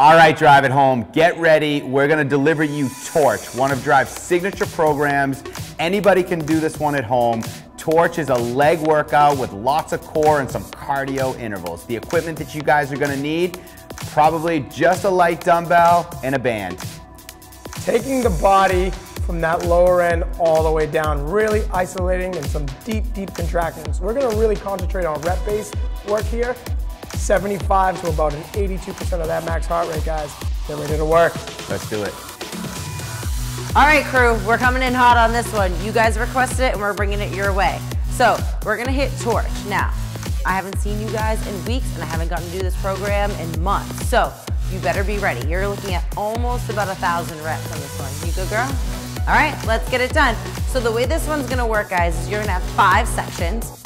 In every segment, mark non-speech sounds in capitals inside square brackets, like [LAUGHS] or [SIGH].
All right, Drive It Home, get ready. We're gonna deliver you Torch, one of Drive's signature programs. Anybody can do this one at home. Torch is a leg workout with lots of core and some cardio intervals. The equipment that you guys are gonna need, probably just a light dumbbell and a band. Taking the body from that lower end all the way down, really isolating and some deep, deep contractions. We're gonna really concentrate on rep-based work here 75 to about an 82% of that max heart rate, guys. Get ready to work. Let's do it. All right, crew, we're coming in hot on this one. You guys requested it and we're bringing it your way. So we're gonna hit torch. Now, I haven't seen you guys in weeks and I haven't gotten to do this program in months. So you better be ready. You're looking at almost about a thousand reps on this one. You good, girl? All right, let's get it done. So the way this one's gonna work, guys, is you're gonna have five sections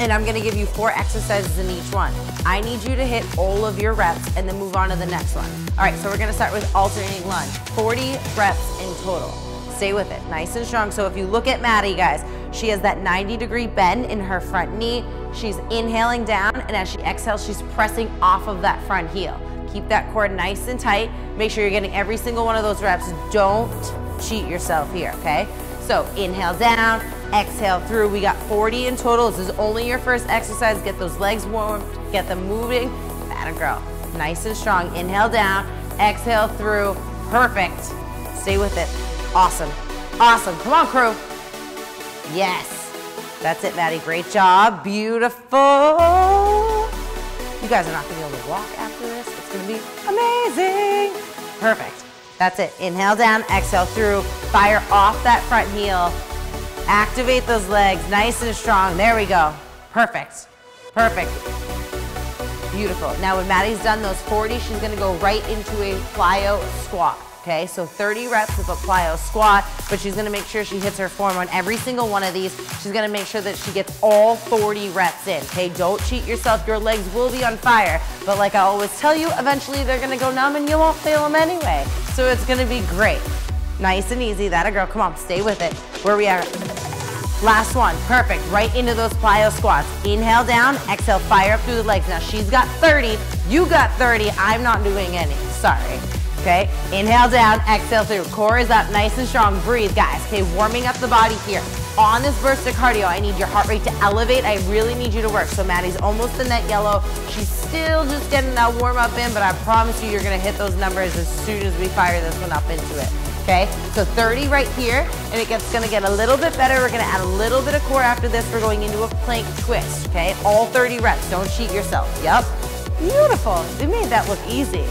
and I'm gonna give you four exercises in each one. I need you to hit all of your reps and then move on to the next one. All right, so we're gonna start with alternating lunge. 40 reps in total. Stay with it, nice and strong. So if you look at Maddie, guys, she has that 90 degree bend in her front knee. She's inhaling down, and as she exhales, she's pressing off of that front heel. Keep that core nice and tight. Make sure you're getting every single one of those reps. Don't cheat yourself here, okay? So inhale down, exhale through. We got 40 in total. This is only your first exercise. Get those legs warm, get them moving. A girl. Nice and strong. Inhale down, exhale through. Perfect. Stay with it. Awesome. Awesome. Come on, crew. Yes. That's it, Maddie. Great job. Beautiful. You guys are not going to be able to walk after this. It's going to be amazing. Perfect. That's it. Inhale down, exhale through. Fire off that front heel. Activate those legs nice and strong. There we go. Perfect. Perfect. Beautiful. Now when Maddie's done those 40, she's gonna go right into a plyo squat. Okay, so 30 reps of a plyo squat, but she's gonna make sure she hits her form on every single one of these. She's gonna make sure that she gets all 40 reps in, okay? Don't cheat yourself, your legs will be on fire, but like I always tell you, eventually they're gonna go numb and you won't feel them anyway. So it's gonna be great. Nice and easy, that a girl, come on, stay with it. Where we are, Last one, perfect. Right into those plyo squats. Inhale down, exhale, fire up through the legs. Now she's got 30, you got 30, I'm not doing any, sorry. Okay, inhale down, exhale through. Core is up, nice and strong. Breathe, guys. Okay, warming up the body here. On this burst of cardio, I need your heart rate to elevate. I really need you to work. So Maddie's almost in that yellow. She's still just getting that warm up in, but I promise you, you're gonna hit those numbers as soon as we fire this one up into it okay? So 30 right here, and it gets gonna get a little bit better. We're gonna add a little bit of core after this. We're going into a plank twist, okay? All 30 reps, don't cheat yourself, yep. Beautiful, we made that look easy.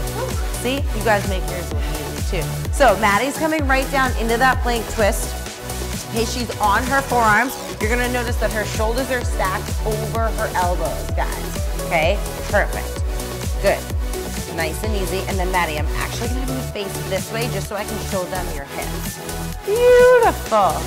See, you guys make yours look easy too. So Maddie's coming right down into that plank twist. Okay, she's on her forearms. You're gonna notice that her shoulders are stacked over her elbows, guys. Okay, perfect, good nice and easy. And then Maddie, I'm actually gonna have you face this way just so I can show them your hips. Beautiful.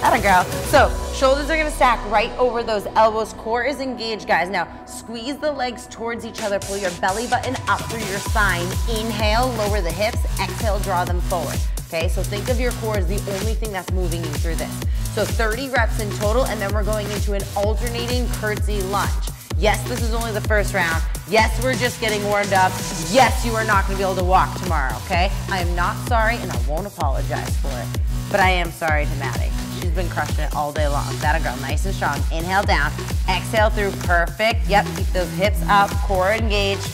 That a girl. So shoulders are gonna stack right over those elbows. Core is engaged, guys. Now squeeze the legs towards each other. Pull your belly button up through your spine. Inhale, lower the hips. Exhale, draw them forward. Okay, so think of your core as the only thing that's moving you through this. So 30 reps in total, and then we're going into an alternating curtsy lunge. Yes, this is only the first round. Yes, we're just getting warmed up. Yes, you are not gonna be able to walk tomorrow, okay? I am not sorry and I won't apologize for it. But I am sorry to Maddie. She's been crushing it all day long. That a girl, nice and strong. Inhale down, exhale through, perfect. Yep, keep those hips up, core engaged.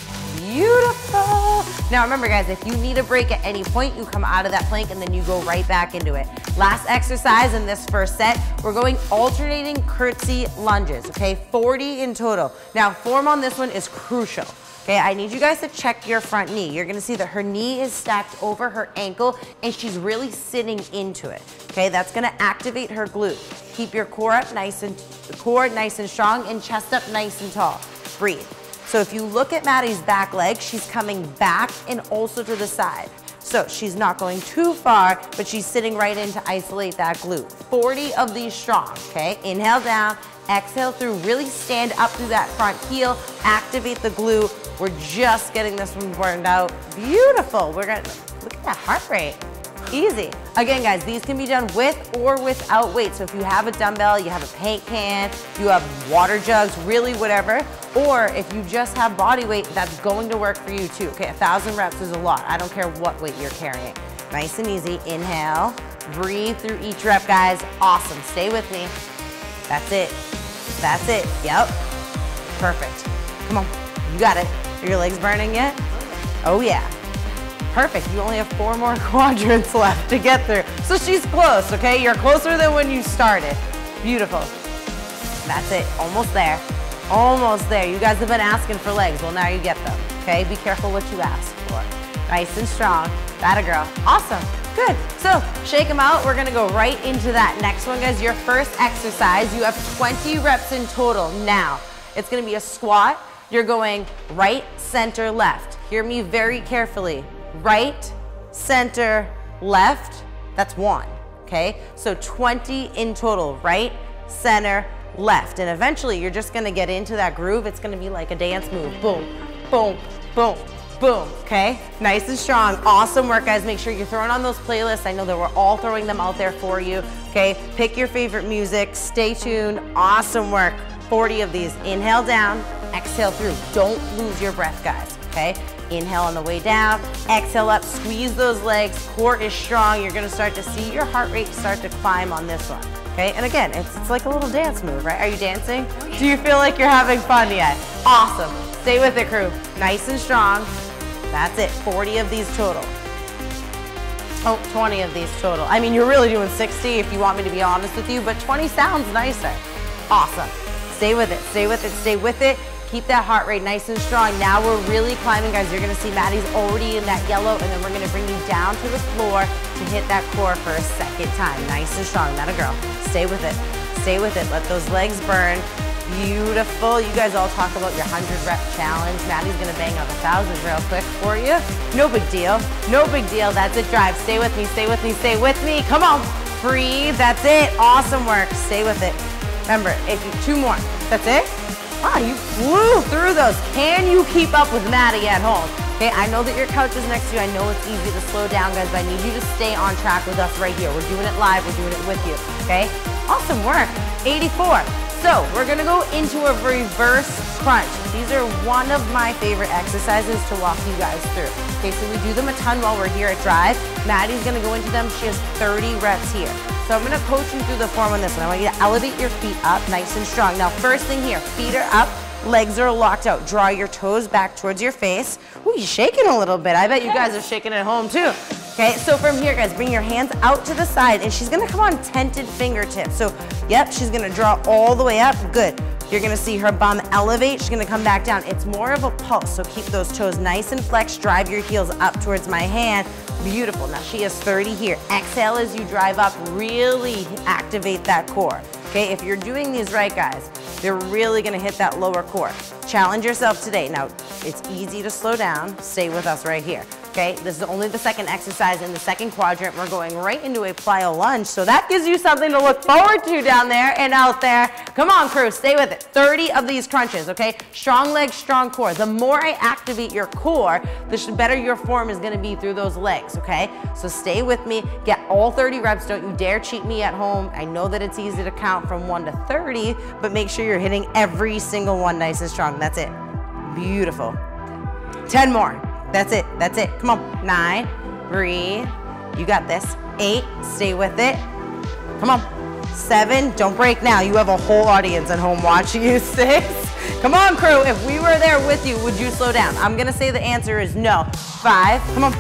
Beautiful. Now remember guys, if you need a break at any point, you come out of that plank and then you go right back into it. Last exercise in this first set, we're going alternating curtsy lunges, okay? 40 in total. Now form on this one is crucial. Okay, I need you guys to check your front knee. You're gonna see that her knee is stacked over her ankle and she's really sitting into it. Okay, that's gonna activate her glute. Keep your core up nice and core nice and strong and chest up nice and tall. Breathe. So if you look at Maddie's back leg, she's coming back and also to the side. So she's not going too far, but she's sitting right in to isolate that glute. 40 of these strong, okay? Inhale down, exhale through, really stand up through that front heel, activate the glute. We're just getting this one burned out. Beautiful, we're gonna, look at that heart rate. Easy. Again, guys, these can be done with or without weight. So if you have a dumbbell, you have a paint can, you have water jugs, really whatever, or if you just have body weight, that's going to work for you too. Okay, a thousand reps is a lot. I don't care what weight you're carrying. Nice and easy. Inhale, breathe through each rep, guys. Awesome. Stay with me. That's it. That's it. Yep. Perfect. Come on. You got it. Are your legs burning yet? Oh yeah. Perfect. You only have four more [LAUGHS] quadrants left to get through. So she's close, okay? You're closer than when you started. Beautiful. That's it. Almost there. Almost there. You guys have been asking for legs. Well, now you get them, okay? Be careful what you ask for. Nice and strong. That a girl. Awesome. Good. So shake them out. We're going to go right into that next one, guys. Your first exercise. You have 20 reps in total. Now, it's going to be a squat. You're going right, center, left. Hear me very carefully right, center, left, that's one, okay? So 20 in total, right, center, left. And eventually you're just gonna get into that groove. It's gonna be like a dance move. Boom, boom, boom, boom, okay? Nice and strong. Awesome work, guys. Make sure you're throwing on those playlists. I know that we're all throwing them out there for you, okay? Pick your favorite music, stay tuned. Awesome work. 40 of these. Inhale down, exhale through. Don't lose your breath, guys, okay? Inhale on the way down, exhale up, squeeze those legs, core is strong. You're gonna start to see your heart rate start to climb on this one. Okay, and again, it's, it's like a little dance move, right? Are you dancing? Do you feel like you're having fun yet? Awesome. Stay with it, crew. Nice and strong. That's it, 40 of these total. Oh, 20 of these total. I mean, you're really doing 60 if you want me to be honest with you, but 20 sounds nicer. Awesome. Stay with it, stay with it, stay with it. Keep that heart rate nice and strong. Now we're really climbing, guys. You're gonna see Maddie's already in that yellow, and then we're gonna bring you down to the floor to hit that core for a second time. Nice and strong, that a girl. Stay with it, stay with it. Let those legs burn. Beautiful. You guys all talk about your 100 rep challenge. Maddie's gonna bang out a 1,000 real quick for you. No big deal, no big deal. That's it, drive. Stay with me, stay with me, stay with me. Come on, breathe, that's it. Awesome work, stay with it. Remember, if you, two more, that's it. Ah, you flew through those. Can you keep up with Maddie at home? Okay, I know that your couch is next to you. I know it's easy to slow down, guys, but I need you to stay on track with us right here. We're doing it live. We're doing it with you, okay? Awesome work. 84. So we're gonna go into a reverse crunch. These are one of my favorite exercises to walk you guys through. Okay, so we do them a ton while we're here at Drive. Maddie's gonna go into them. She has 30 reps here. So I'm gonna coach you through the form on this one. I want you to elevate your feet up nice and strong. Now first thing here, feet are up, legs are locked out. Draw your toes back towards your face. Ooh, you're shaking a little bit. I bet you guys are shaking at home too. Okay, so from here, guys, bring your hands out to the side, and she's gonna come on tented fingertips. So, yep, she's gonna draw all the way up. Good. You're gonna see her bum elevate. She's gonna come back down. It's more of a pulse, so keep those toes nice and flexed. Drive your heels up towards my hand. Beautiful. Now she has 30 here. Exhale as you drive up. Really activate that core. Okay, if you're doing these right, guys, they're really gonna hit that lower core. Challenge yourself today. Now, it's easy to slow down. Stay with us right here. Okay, this is only the second exercise in the second quadrant. We're going right into a plyo lunge, so that gives you something to look forward to down there and out there. Come on, crew, stay with it. 30 of these crunches, okay? Strong legs, strong core. The more I activate your core, the better your form is gonna be through those legs, okay? So stay with me, get all 30 reps. Don't you dare cheat me at home. I know that it's easy to count from one to 30, but make sure you're hitting every single one nice and strong. That's it. Beautiful. 10 more. That's it. That's it. Come on. Nine. Breathe. You got this. Eight. Stay with it. Come on. Seven. Don't break now. You have a whole audience at home watching you. [LAUGHS] Six. Come on, crew. If we were there with you, would you slow down? I'm to say the answer is no. Five. Come on.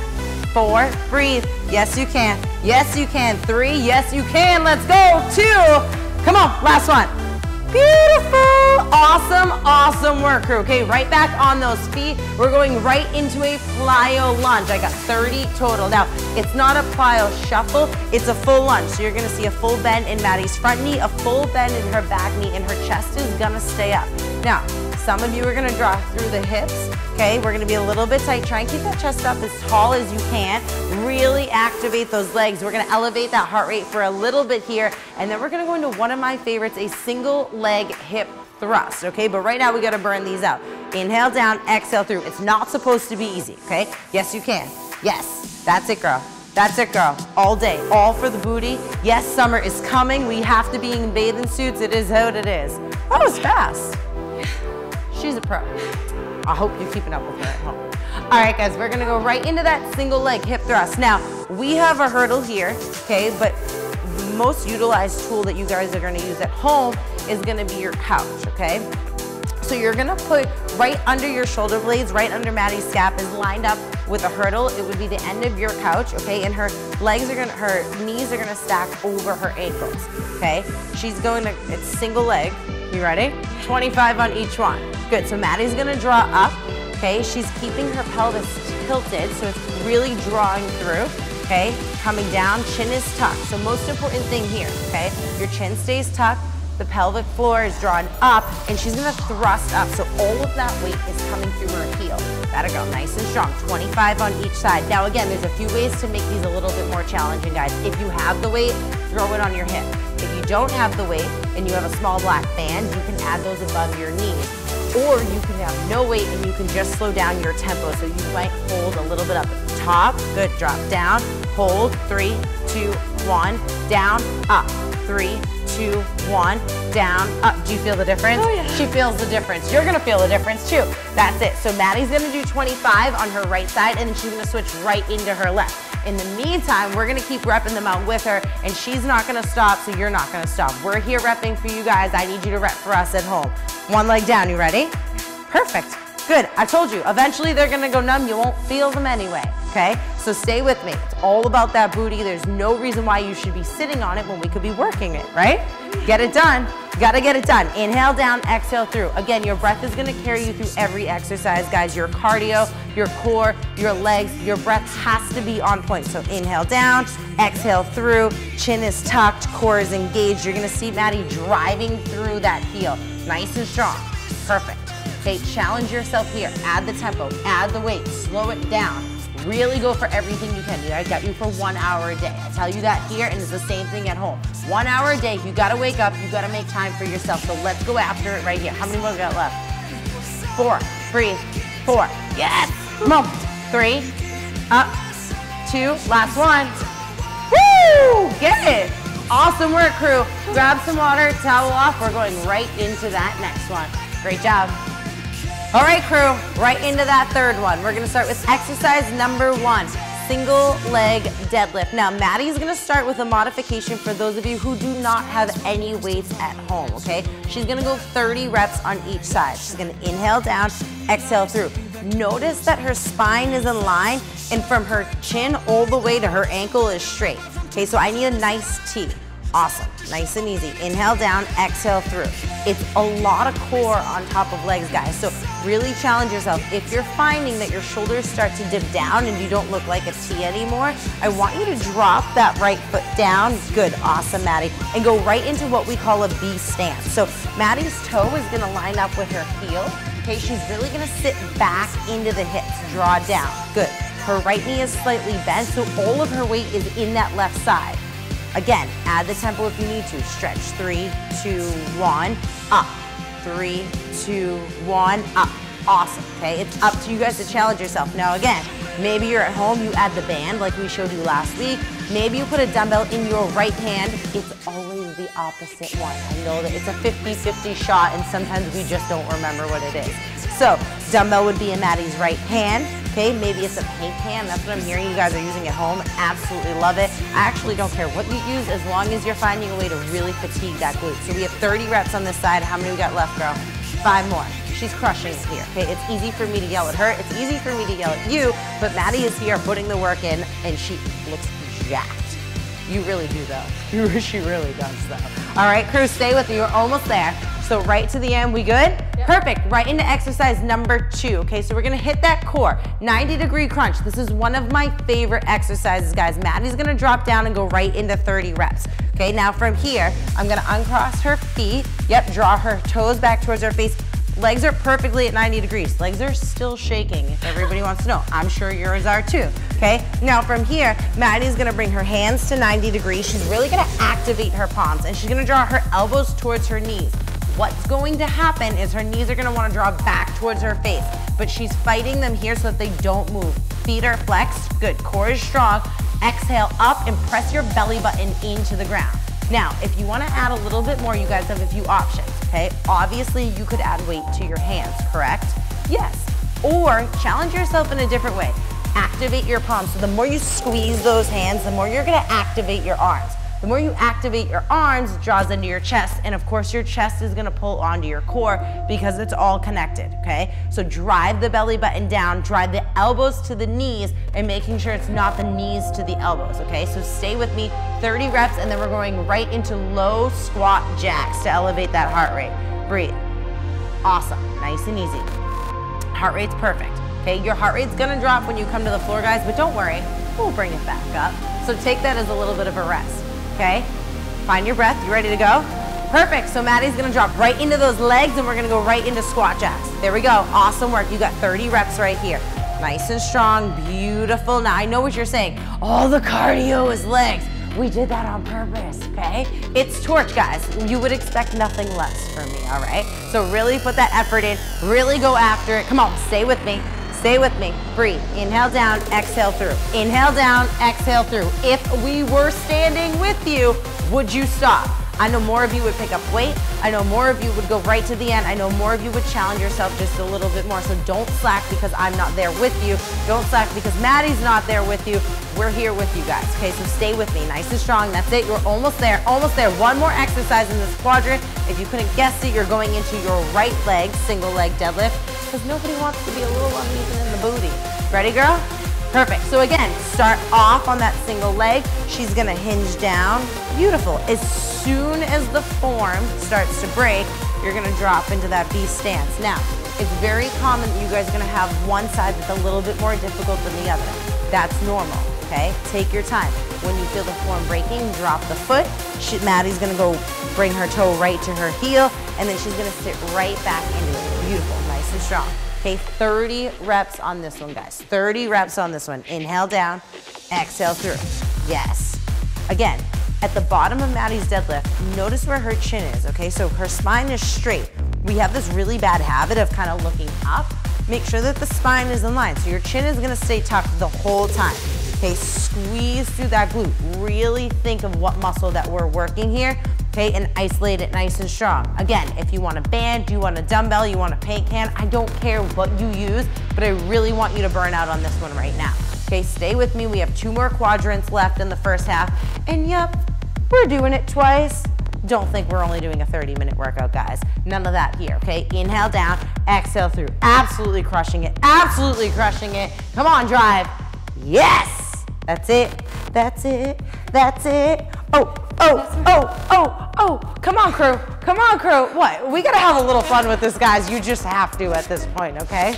Four. Breathe. Yes, you can. Yes, you can. Three. Yes, you can. Let's go. Two. Come on. Last one. Beautiful, awesome, awesome work crew. Okay, right back on those feet. We're going right into a plyo lunge. I got 30 total. Now, it's not a plyo shuffle, it's a full lunge. So you're gonna see a full bend in Maddie's front knee, a full bend in her back knee, and her chest is gonna stay up. Now, some of you are gonna draw through the hips, okay? We're gonna be a little bit tight. Try and keep that chest up as tall as you can. Really activate those legs. We're gonna elevate that heart rate for a little bit here, and then we're gonna go into one of my favorites, a single leg hip thrust, okay? But right now we gotta burn these out. Inhale down, exhale through. It's not supposed to be easy, okay? Yes, you can. Yes, that's it, girl. That's it, girl. All day, all for the booty. Yes, summer is coming. We have to be in bathing suits. It is what it is. That was fast. She's a pro. I hope you're keeping up with her at home. All right, guys, we're gonna go right into that single leg hip thrust. Now, we have a hurdle here, okay, but the most utilized tool that you guys are gonna use at home is gonna be your couch, okay? So you're gonna put right under your shoulder blades, right under Maddie's scap is lined up with a hurdle. It would be the end of your couch, okay? And her legs are gonna, her knees are gonna stack over her ankles, okay? She's going to, it's single leg. You ready? 25 on each one. Good, so Maddie's gonna draw up, okay? She's keeping her pelvis tilted, so it's really drawing through, okay? Coming down, chin is tucked. So most important thing here, okay? Your chin stays tucked, the pelvic floor is drawn up, and she's gonna thrust up. So all of that weight is coming through her heel. Gotta go nice and strong, 25 on each side. Now again, there's a few ways to make these a little bit more challenging, guys. If you have the weight, throw it on your hip. If you don't have the weight and you have a small black band, you can add those above your knees. Or you can have no weight and you can just slow down your tempo. So you might hold a little bit up at the top. Good, drop down, hold, three, two, one, down, up, three, two, one, down, up. Do you feel the difference? Oh, yeah. She feels the difference. You're gonna feel the difference too. That's it. So Maddie's gonna do 25 on her right side and then she's gonna switch right into her left. In the meantime, we're gonna keep repping them out with her and she's not gonna stop, so you're not gonna stop. We're here repping for you guys. I need you to rep for us at home. One leg down, you ready? Perfect. Good, I told you, eventually they're gonna go numb, you won't feel them anyway, okay? So stay with me. It's all about that booty. There's no reason why you should be sitting on it when we could be working it, right? Get it done. You gotta get it done. Inhale down, exhale through. Again, your breath is gonna carry you through every exercise, guys. Your cardio, your core, your legs, your breath has to be on point. So inhale down, exhale through, chin is tucked, core is engaged. You're gonna see Maddie driving through that heel. Nice and strong. Perfect. Okay, challenge yourself here. Add the tempo, add the weight, slow it down. Really go for everything you can. I got you for one hour a day. I tell you that here, and it's the same thing at home. One hour a day, you gotta wake up, you gotta make time for yourself. So let's go after it right here. How many more we got left? Four, breathe, four, yes! Come three, up, two, last one. Woo! Get it! Awesome work, crew. Grab some water, towel off. We're going right into that next one. Great job. All right, crew, right into that third one. We're gonna start with exercise number one, single leg deadlift. Now, Maddie's gonna start with a modification for those of you who do not have any weights at home, okay? She's gonna go 30 reps on each side. She's gonna inhale down, exhale through. Notice that her spine is in line and from her chin all the way to her ankle is straight. Okay, so I need a nice T. Awesome, nice and easy. Inhale down, exhale through. It's a lot of core on top of legs, guys. So really challenge yourself. If you're finding that your shoulders start to dip down and you don't look like a T anymore, I want you to drop that right foot down. Good, awesome, Maddie. And go right into what we call a B stance. So Maddie's toe is gonna line up with her heel. Okay, she's really gonna sit back into the hips, draw down. Good. Her right knee is slightly bent, so all of her weight is in that left side. Again, add the tempo if you need to. Stretch, three, two, one, up. Three, two, one, up. Awesome, okay? It's up to you guys to challenge yourself. Now again, maybe you're at home, you add the band like we showed you last week. Maybe you put a dumbbell in your right hand. It's always the opposite one. I know that it's a 50-50 shot and sometimes we just don't remember what it is. So, dumbbell would be in Maddie's right hand. Okay, maybe it's a paint hand. That's what I'm hearing you guys are using at home. Absolutely love it. I actually don't care what you use as long as you're finding a way to really fatigue that glute. So we have 30 reps on this side. How many we got left, girl? Five more. She's crushing it here. Okay, it's easy for me to yell at her. It's easy for me to yell at you, but Maddie is here putting the work in and she looks jacked. You really do though. [LAUGHS] she really does though. All right, crew, stay with me. You're almost there. So right to the end, we good? Yep. Perfect, right into exercise number two. Okay, so we're gonna hit that core, 90 degree crunch. This is one of my favorite exercises, guys. Maddie's gonna drop down and go right into 30 reps. Okay, now from here, I'm gonna uncross her feet. Yep, draw her toes back towards her face. Legs are perfectly at 90 degrees. Legs are still shaking, if everybody wants to know. I'm sure yours are too, okay? Now from here, Maddie's gonna bring her hands to 90 degrees. She's really gonna activate her palms and she's gonna draw her elbows towards her knees. what's going to happen is her knees are gonna wanna draw back towards her face, but she's fighting them here so that they don't move. Feet are flexed, good, core is strong. Exhale up and press your belly button into the ground. Now, if you wanna add a little bit more, you guys have a few options, okay? Obviously, you could add weight to your hands, correct? Yes. Or challenge yourself in a different way. Activate your palms. So the more you squeeze those hands, the more you're gonna activate your arms. The more you activate your arms, it draws into your chest, and of course your chest is gonna pull onto your core because it's all connected, okay? So drive the belly button down, drive the elbows to the knees, and making sure it's not the knees to the elbows, okay? So stay with me, 30 reps, and then we're going right into low squat jacks to elevate that heart rate. Breathe. Awesome, nice and easy. Heart rate's perfect, okay? Your heart rate's gonna drop when you come to the floor, guys, but don't worry, we'll bring it back up. So take that as a little bit of a rest okay? Find your breath, you ready to go? Perfect, so Maddie's gonna drop right into those legs and we're gonna go right into squat jacks. There we go, awesome work. You got 30 reps right here. Nice and strong, beautiful. Now I know what you're saying. All the cardio is legs. We did that on purpose, okay? It's torch, guys. You would expect nothing less from me, all right? So really put that effort in, really go after it. Come on, stay with me. Stay with me. Breathe. Inhale down, exhale through. Inhale down, exhale through. If we were standing with you, would you stop? I know more of you would pick up weight. I know more of you would go right to the end. I know more of you would challenge yourself just a little bit more. So don't slack because I'm not there with you. Don't slack because Maddie's not there with you. We're here with you guys. Okay, so stay with me. Nice and strong. That's it. You're almost there. Almost there. One more exercise in this quadrant. If you couldn't guess it, you're going into your right leg, single leg deadlift because nobody wants to be a little uneven in the booty. Ready, girl? Perfect. So again, start off on that single leg. She's gonna hinge down. Beautiful. As soon as the form starts to break, you're gonna drop into that B stance. Now, it's very common that you guys are gonna have one side that's a little bit more difficult than the other. That's normal, okay? Take your time. When you feel the form breaking, drop the foot. She, Maddie's gonna go bring her toe right to her heel, and then she's gonna sit right back into it. Beautiful nice and strong. Okay, 30 reps on this one, guys. 30 reps on this one. Inhale down, exhale through. Yes. Again, at the bottom of Maddie's deadlift, notice where her chin is, okay? So her spine is straight. We have this really bad habit of kind of looking up. Make sure that the spine is in line. So your chin is gonna stay tucked the whole time. Okay, squeeze through that glute. Really think of what muscle that we're working here okay, and isolate it nice and strong. Again, if you want a band, you want a dumbbell, you want a paint can, I don't care what you use, but I really want you to burn out on this one right now. Okay, stay with me. We have two more quadrants left in the first half, and yep, we're doing it twice. Don't think we're only doing a 30 minute workout, guys. None of that here, okay? Inhale down, exhale through. Absolutely crushing it, absolutely crushing it. Come on, drive. Yes! That's it, that's it, that's it. Oh, oh, oh, oh, oh, come on, crew. Come on, crew. What? We gotta have a little fun with this, guys. You just have to at this point, okay?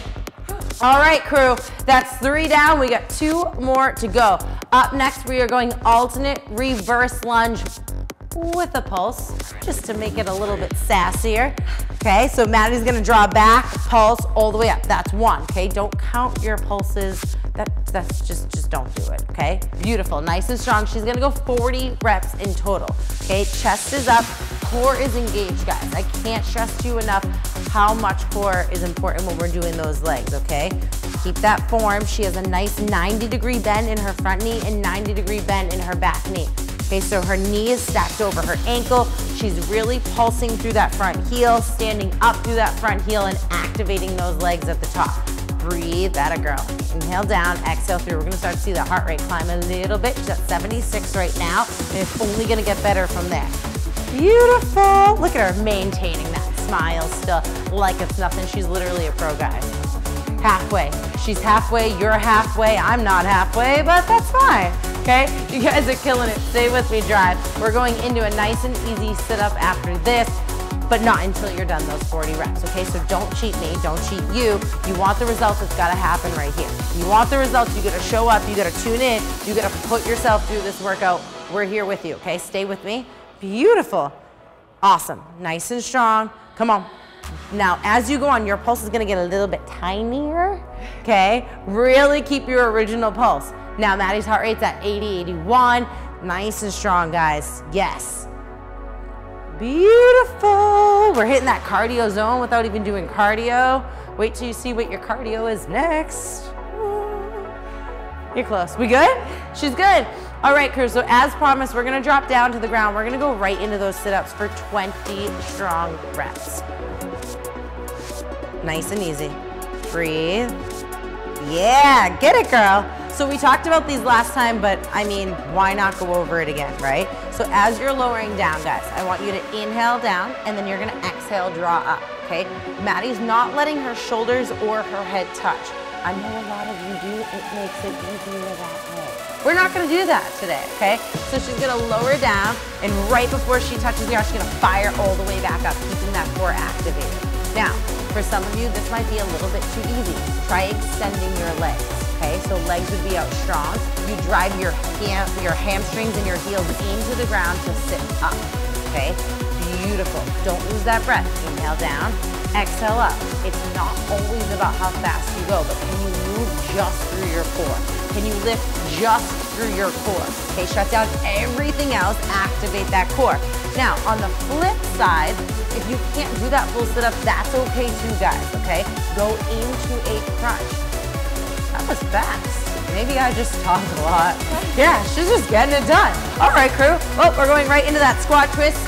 All right, crew, that's three down. We got two more to go. Up next, we are going alternate reverse lunge with a pulse, just to make it a little bit sassier. Okay, so Maddie's gonna draw back, pulse all the way up. That's one, okay? Don't count your pulses that, that's just, just don't do it, okay? Beautiful, nice and strong. She's gonna go 40 reps in total, okay? Chest is up, core is engaged, guys. I can't stress to you enough how much core is important when we're doing those legs, okay? Keep that form. She has a nice 90 degree bend in her front knee and 90 degree bend in her back knee. Okay, so her knee is stacked over her ankle. She's really pulsing through that front heel, standing up through that front heel and activating those legs at the top. Breathe, that a girl. Inhale down, exhale through. We're gonna start to see the heart rate climb a little bit. She's at 76 right now, and it's only gonna get better from there. Beautiful. Look at her maintaining that smile still like it's nothing. She's literally a pro, guys. Halfway. She's halfway, you're halfway, I'm not halfway, but that's fine, okay? You guys are killing it. Stay with me, drive. We're going into a nice and easy sit-up after this but not until you're done those 40 reps, okay? So don't cheat me, don't cheat you. You want the results, it's gotta happen right here. You want the results, you gotta show up, you gotta tune in, you gotta put yourself through this workout. We're here with you, okay? Stay with me. Beautiful. Awesome, nice and strong. Come on. Now, as you go on, your pulse is gonna get a little bit tinier, okay? Really keep your original pulse. Now, Maddie's heart rate's at 80, 81. Nice and strong, guys. Yes. Beautiful. We're hitting that cardio zone without even doing cardio. Wait till you see what your cardio is next. You're close. We good? She's good. All right, crew, so as promised, we're gonna drop down to the ground. We're gonna go right into those sit-ups for 20 strong reps. Nice and easy. Breathe. Yeah, get it, girl. So we talked about these last time, but I mean, why not go over it again, right? So as you're lowering down, guys, I want you to inhale down, and then you're gonna exhale, draw up, okay? Maddie's not letting her shoulders or her head touch. I know a lot of you do, it makes it easier that way. We're not gonna do that today, okay? So she's gonna lower down, and right before she touches the ground, she's gonna fire all the way back up, keeping that core activated. Now, for some of you, this might be a little bit too easy. Try extending your legs, okay? So legs would be out strong. You drive your, ham, your hamstrings and your heels into the ground to sit up, okay? Beautiful. Don't lose that breath. Inhale down, exhale up. It's not always about how fast you go, but can you move just through your core? Can you lift just through your core? Okay, shut down everything else, activate that core. Now, on the flip side, if you can't do that full sit-up, that's okay too, guys, okay? Go into a crunch. That was fast. Maybe I just talk a lot. Yeah, she's just getting it done. All right, crew. Oh, we're going right into that squat twist.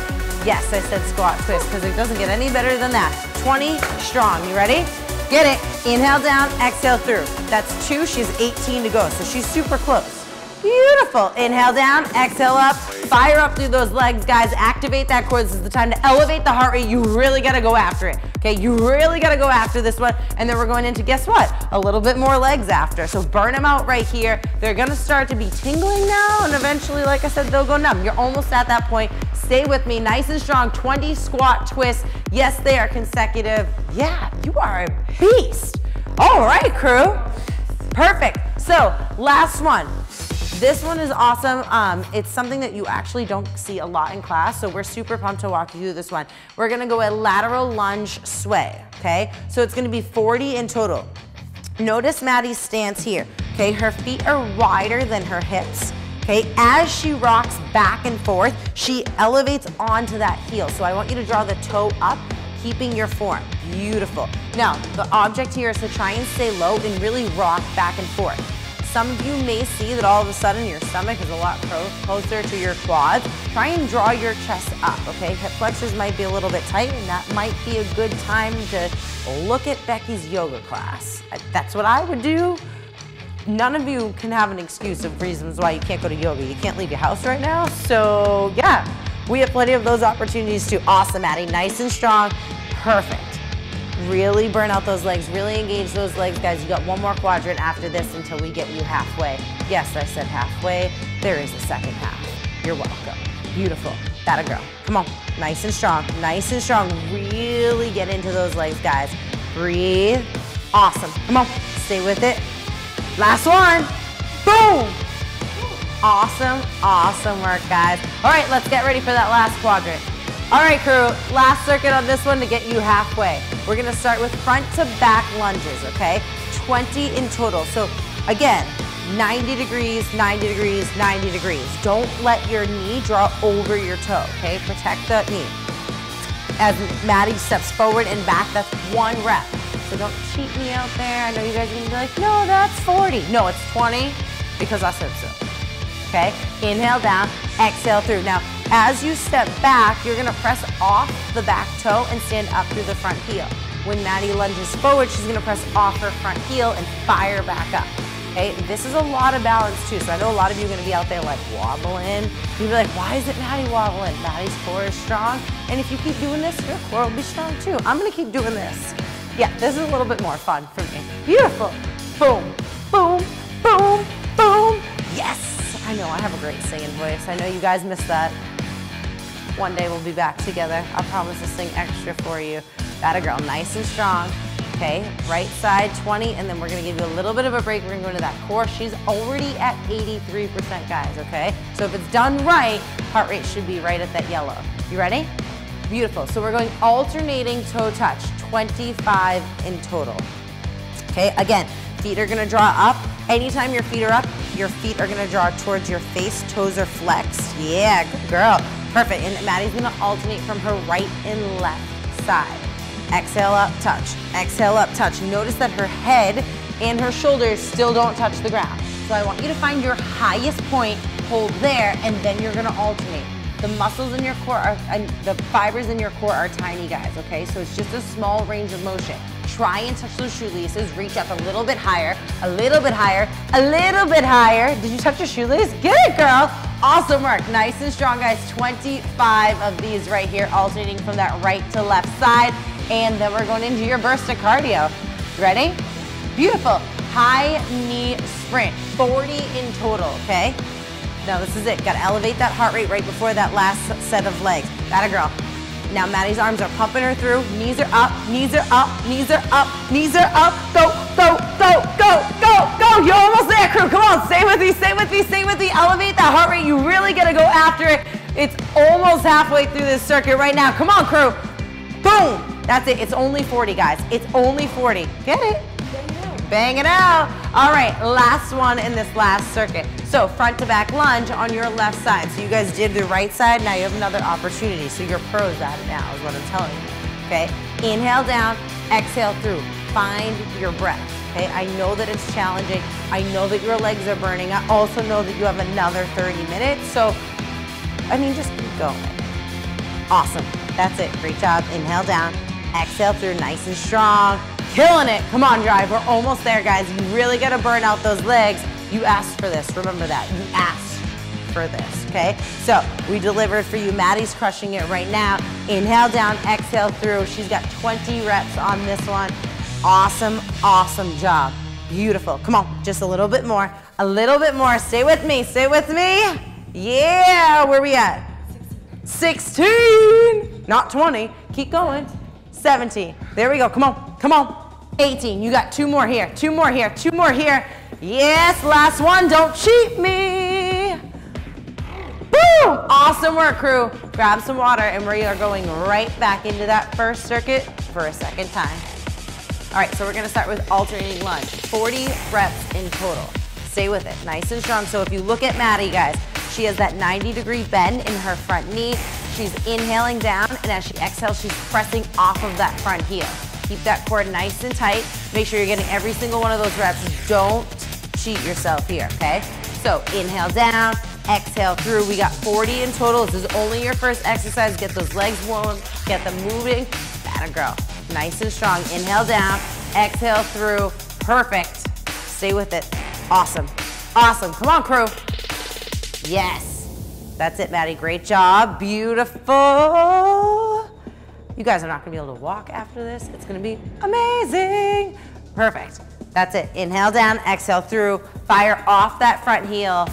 Yes, I said squat twist because it doesn't get any better than that. 20 strong. You ready? Get it. Inhale down, exhale through. That's two. She's 18 to go, so she's super close. Beautiful. Inhale down, exhale up. Fire up through those legs, guys. Activate that core. This is the time to elevate the heart rate. You really got to go after it. Okay, you really got to go after this one. And then we're going into, guess what? A little bit more legs after. So burn them out right here. They're to start to be tingling now. And eventually, like I said, they'll go numb. You're almost at that point. Stay with me, nice and strong. 20 squat twists. Yes, they are consecutive. Yeah, you are a beast. All right, crew. Perfect. So last one. This one is awesome. Um, it's something that you actually don't see a lot in class, so we're super pumped to walk you through this one. We're gonna go a lateral lunge sway, okay? So it's gonna be 40 in total. Notice Maddie's stance here, okay? Her feet are wider than her hips, okay? As she rocks back and forth, she elevates onto that heel. So I want you to draw the toe up, keeping your form. Beautiful. Now, the object here is to try and stay low and really rock back and forth. Some of you may see that all of a sudden your stomach is a lot closer to your quads. Try and draw your chest up, okay? Hip flexors might be a little bit tight and that might be a good time to look at Becky's yoga class. That's what I would do. None of you can have an excuse of reasons why you can't go to yoga. You can't leave your house right now. So yeah, we have plenty of those opportunities too. Awesome, Maddie. Nice and strong. Perfect. Really burn out those legs, really engage those legs, guys. You got one more quadrant after this until we get you halfway. Yes, I said halfway. There is a second half. You're welcome. Beautiful. That a girl. Come on. Nice and strong. Nice and strong. Really get into those legs, guys. Breathe. Awesome. Come on. Stay with it. Last one. Boom. Awesome, awesome work, guys. All right, let's get ready for that last quadrant. All right, crew, last circuit on this one to get you halfway. We're gonna start with front to back lunges, okay? 20 in total. So again, 90 degrees, 90 degrees, 90 degrees. Don't let your knee draw over your toe, okay? Protect the knee. As Maddie steps forward and back, that's one rep. So don't cheat me out there. I know you guys are gonna be like, no, that's 40. No, it's 20 because I said so. Okay, inhale down, exhale through. Now, as you step back, you're gonna press off the back toe and stand up through the front heel. When Maddie lunges forward, she's gonna press off her front heel and fire back up. Okay, this is a lot of balance too. So I know a lot of you are gonna be out there like wobbling. You'll be like, why is it Maddie wobbling? Maddie's core is strong. And if you keep doing this, your core will be strong too. I'm gonna keep doing this. Yeah, this is a little bit more fun for me. Beautiful. Boom, boom, boom, boom. Yes. I know, I have a great singing voice. I know you guys missed that. One day we'll be back together. I promise to sing extra for you. That a girl, nice and strong. Okay, right side 20, and then we're gonna give you a little bit of a break. We're gonna go into that core. She's already at 83%, guys, okay? So if it's done right, heart rate should be right at that yellow. You ready? Beautiful. So we're going alternating toe touch, 25 in total. Okay, again, feet are gonna draw up. Anytime your feet are up, your feet are gonna draw towards your face, toes are flexed. Yeah, good girl. Perfect, and Maddie's gonna alternate from her right and left side. Exhale up, touch. Exhale up, touch. Notice that her head and her shoulders still don't touch the ground. So I want you to find your highest point, hold there, and then you're gonna alternate. The muscles in your core are, and the fibers in your core are tiny, guys, okay? So it's just a small range of motion. Try and touch those shoelaces, reach up a little bit higher, a little bit higher, a little bit higher. Did you touch your shoelace? It, girl. Awesome work, nice and strong, guys. 25 of these right here, alternating from that right to left side. And then we're going into your burst of cardio. Ready? Beautiful. High knee sprint, 40 in total, okay? Now this is it. Gotta elevate that heart rate right before that last set of legs. That a girl. Now Maddie's arms are pumping her through. Knees are up, knees are up, knees are up, knees are up. Go, go, go, go, go, go. You're almost there, crew. Come on, stay with me, stay with me, stay with me. Elevate that heart rate. You really gotta go after it. It's almost halfway through this circuit right now. Come on, crew. Boom. That's it. It's only 40, guys. It's only 40. Get it? Bang it out. All right, last one in this last circuit. So front to back lunge on your left side. So you guys did the right side, now you have another opportunity. So you're pros at it now is what I'm telling you, okay? Inhale down, exhale through. Find your breath, okay? I know that it's challenging. I know that your legs are burning. I also know that you have another 30 minutes. So, I mean, just keep going. Awesome, that's it, great job. Inhale down, exhale through, nice and strong. Killing it. Come on, drive. We're almost there, guys. You really got to burn out those legs. You asked for this. Remember that. You asked for this, okay? So we delivered for you. Maddie's crushing it right now. Inhale down, exhale through. She's got 20 reps on this one. Awesome, awesome job. Beautiful. Come on, just a little bit more. A little bit more. Stay with me. Stay with me. Yeah, where we at? 16. Not 20. Keep going. 17. There we go. Come on. Come on. 18. You got two more here. Two more here. Two more here. Yes, last one. Don't cheat me. Boom! Awesome work, crew. Grab some water and we are going right back into that first circuit for a second time. All right, so we're gonna start with alternating lunge. 40 reps in total. Stay with it, nice and strong. So if you look at Maddie, guys, she has that 90 degree bend in her front knee. She's inhaling down, and as she exhales, she's pressing off of that front heel. Keep that core nice and tight. Make sure you're getting every single one of those reps. Don't cheat yourself here, okay? So inhale down, exhale through. We got 40 in total. This is only your first exercise. Get those legs warm, get them moving. That a girl. Nice and strong. Inhale down, exhale through. Perfect. Stay with it. Awesome. Awesome. Come on, crew. Yes. That's it, Maddie. Great job. Beautiful. You guys are not gonna be able to walk after this. It's gonna be amazing. Perfect. That's it. Inhale down, exhale through. Fire off that front heel.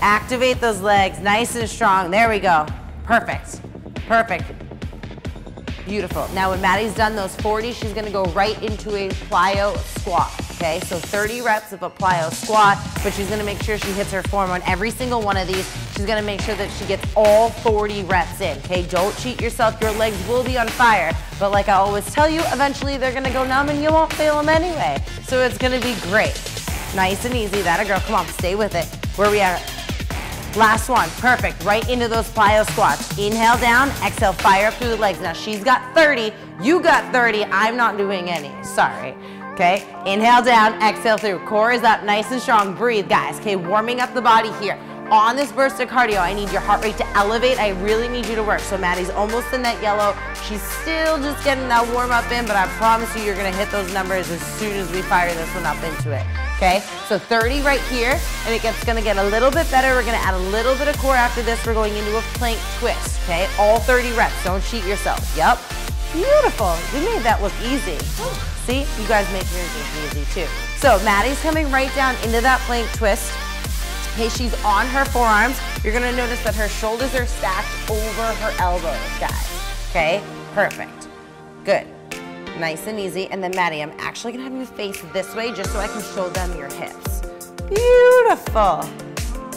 Activate those legs nice and strong. There we go. Perfect. Perfect. Beautiful. Now when Maddie's done those 40, she's gonna go right into a plyo squat. Okay, so 30 reps of a plyo squat, but she's gonna make sure she hits her form on every single one of these. She's gonna make sure that she gets all 40 reps in. Okay, don't cheat yourself. Your legs will be on fire, but like I always tell you, eventually they're gonna go numb and you won't feel them anyway. So it's gonna be great. Nice and easy. That a girl. Come on, stay with it. Where we at? Last one, perfect. Right into those plyo squats. Inhale down, exhale, fire up through the legs. Now she's got 30, you got 30, I'm not doing any, sorry. Okay, inhale down, exhale through. Core is up, nice and strong. Breathe, guys. Okay, warming up the body here. On this burst of cardio, I need your heart rate to elevate. I really need you to work. So Maddie's almost in that yellow. She's still just getting that warm up in, but I promise you, you're gonna hit those numbers as soon as we fire this one up into it okay? So 30 right here, and it gets gonna get a little bit better. We're gonna add a little bit of core after this. We're going into a plank twist, okay? All 30 reps, don't cheat yourself. Yep, beautiful. We made that look easy. See, you guys make yours look easy too. So Maddie's coming right down into that plank twist. Okay, she's on her forearms. You're gonna notice that her shoulders are stacked over her elbows, guys. Okay, perfect. Good. Nice and easy. And then Maddie, I'm actually gonna have you face this way just so I can show them your hips. Beautiful.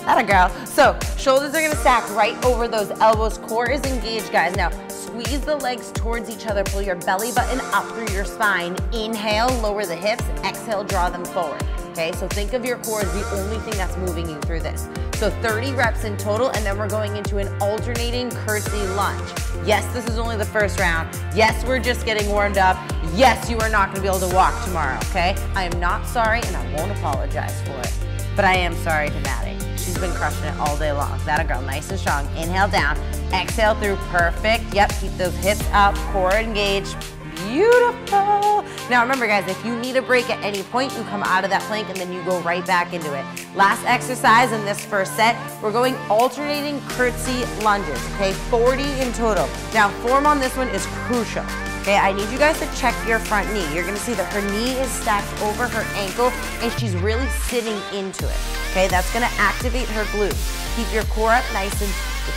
That a girl. So shoulders are gonna stack right over those elbows. Core is engaged, guys. Now squeeze the legs towards each other. Pull your belly button up through your spine. Inhale, lower the hips. Exhale, draw them forward. okay? So think of your core as the only thing that's moving you through this. So 30 reps in total, and then we're going into an alternating curtsy lunge. Yes, this is only the first round. Yes, we're just getting warmed up. Yes, you are not gonna be able to walk tomorrow, okay? I am not sorry, and I won't apologize for it. But I am sorry to Maddie. She's been crushing it all day long. That a girl, nice and strong. Inhale down, exhale through, perfect. Yep, keep those hips up, core engaged, beautiful. Now remember guys, if you need a break at any point, you come out of that plank and then you go right back into it. Last exercise in this first set, we're going alternating curtsy lunges, okay? 40 in total. Now form on this one is crucial. Okay, I need you guys to check your front knee. You're gonna see that her knee is stacked over her ankle and she's really sitting into it. Okay, that's gonna activate her glutes. Keep your core up nice and,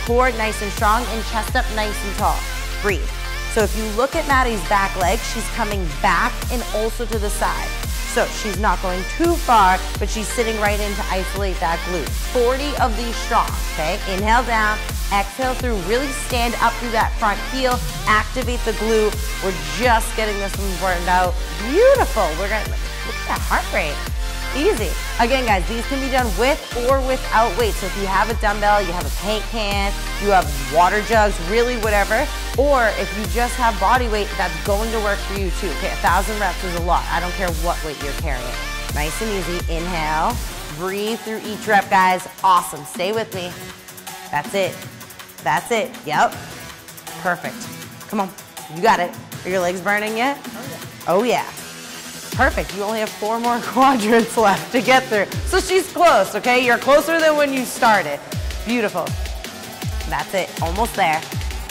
core nice and strong and chest up nice and tall. Breathe. So if you look at Maddie's back leg, she's coming back and also to the side. So she's not going too far, but she's sitting right in to isolate that glute. 40 of these strong, okay? Inhale down, exhale through, really stand up through that front heel, activate the glute. We're just getting this one burned out. Beautiful. We're gonna, look at that heart rate. Easy. Again, guys, these can be done with or without weight. So if you have a dumbbell, you have a paint can, you have water jugs, really whatever. Or if you just have body weight, that's going to work for you too. Okay, a thousand reps is a lot. I don't care what weight you're carrying. Nice and easy. Inhale. Breathe through each rep, guys. Awesome. Stay with me. That's it. That's it. Yep. Perfect. Come on. You got it. Are your legs burning yet? Oh, yeah. Oh, yeah. Perfect, you only have four more [LAUGHS] quadrants left to get through. So she's close, okay? You're closer than when you started. Beautiful. That's it, almost there.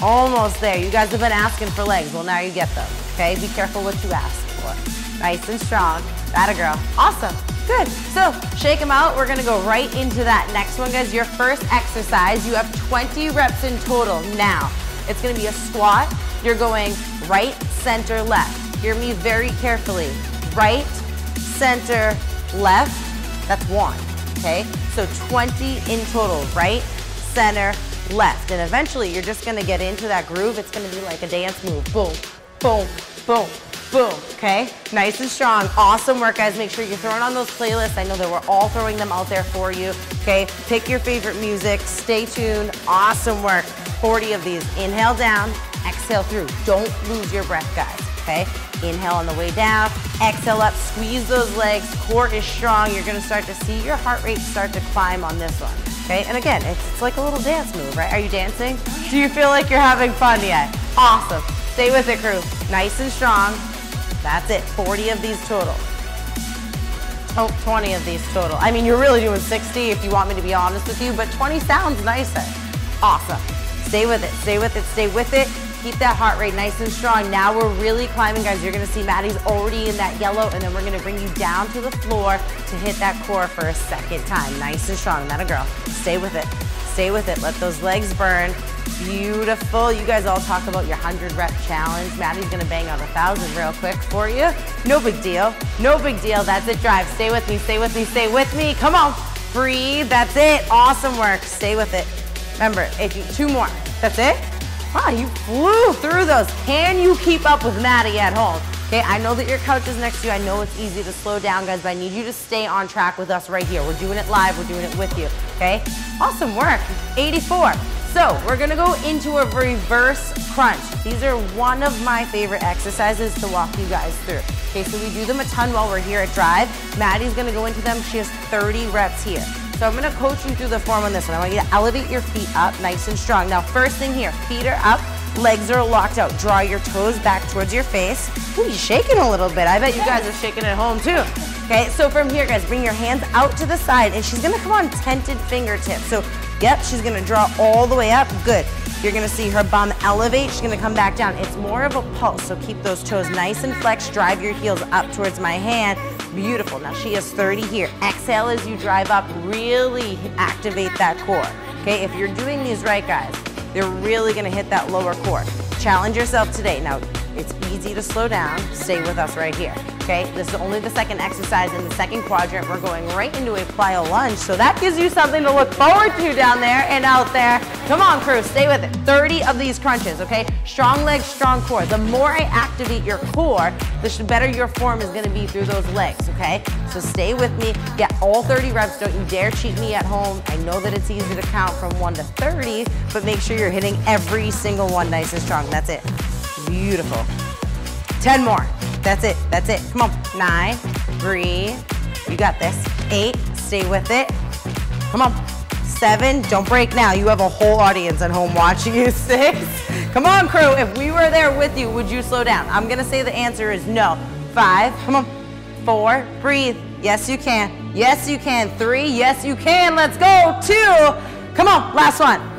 Almost there. You guys have been asking for legs. Well, now you get them, okay? Be careful what you ask for. Nice and strong. That a girl. Awesome. Good. So shake them out. We're gonna go right into that next one, guys. Your first exercise. You have 20 reps in total. Now, it's gonna be a squat. You're going right, center, left. Hear me very carefully right, center, left. That's one, okay? So 20 in total, right, center, left. And eventually you're just gonna get into that groove. It's gonna be like a dance move. Boom, boom, boom, boom, okay? Nice and strong. Awesome work, guys. Make sure you're throwing on those playlists. I know that we're all throwing them out there for you, okay? Pick your favorite music. Stay tuned. Awesome work. 40 of these. Inhale down, exhale through. Don't lose your breath, guys, okay? Inhale on the way down, exhale up, squeeze those legs, core is strong. You're gonna start to see your heart rate start to climb on this one, okay? And again, it's, it's like a little dance move, right? Are you dancing? Do you feel like you're having fun yet? Awesome. Stay with it, crew. Nice and strong. That's it, 40 of these total. Oh, 20 of these total. I mean, you're really doing 60 if you want me to be honest with you, but 20 sounds nicer. Awesome. Stay with it, stay with it, stay with it. Keep that heart rate nice and strong. Now we're really climbing, guys. You're gonna see Maddie's already in that yellow, and then we're gonna bring you down to the floor to hit that core for a second time. Nice and strong, that a girl. Stay with it, stay with it. Let those legs burn. Beautiful. You guys all talk about your 100 rep challenge. Maddie's gonna bang out a 1,000 real quick for you. No big deal, no big deal. That's it, drive. Stay with me, stay with me, stay with me. Come on, breathe, that's it. Awesome work, stay with it. Remember, if you, two more, that's it? Wow, you flew through those. Can you keep up with Maddie at home? Okay, I know that your couch is next to you. I know it's easy to slow down, guys, but I need you to stay on track with us right here. We're doing it live. We're doing it with you, okay? Awesome work. 84. So we're gonna go into a reverse crunch. These are one of my favorite exercises to walk you guys through. Okay, so we do them a ton while we're here at Drive. Maddie's gonna go into them. She has 30 reps here. So I'm gonna coach you through the form on this one. I want you to elevate your feet up nice and strong. Now first thing here, feet are up, legs are locked out. Draw your toes back towards your face. Ooh, you're shaking a little bit. I bet you guys are shaking at home too. Okay, so from here guys, bring your hands out to the side and she's gonna come on tented fingertips. So yep, she's gonna draw all the way up, good. You're gonna see her bum elevate, she's gonna come back down. It's more of a pulse, so keep those toes nice and flexed, drive your heels up towards my hand, Beautiful. Now she has 30 here. Exhale as you drive up. Really activate that core. Okay, if you're doing these right, guys, they're really gonna hit that lower core. Challenge yourself today. Now, it's easy to slow down. Stay with us right here. Okay, this is only the second exercise in the second quadrant. We're going right into a plyo lunge, so that gives you something to look forward to down there and out there. Come on, crew, stay with it. 30 of these crunches, okay? Strong legs, strong core. The more I activate your core, the better your form is gonna be through those legs, okay? So stay with me, get all 30 reps. Don't you dare cheat me at home. I know that it's easy to count from one to 30, but make sure you're hitting every single one nice and strong. That's it. Beautiful. 10 more. That's it, that's it. Come on, nine, breathe. You got this. Eight, stay with it. Come on, seven, don't break now. You have a whole audience at home watching you. [LAUGHS] Six, come on crew, if we were there with you, would you slow down? I'm gonna say the answer is no. Five, come on, four, breathe. Yes, you can. Yes, you can. Three, yes, you can. Let's go. Two, come on, last one.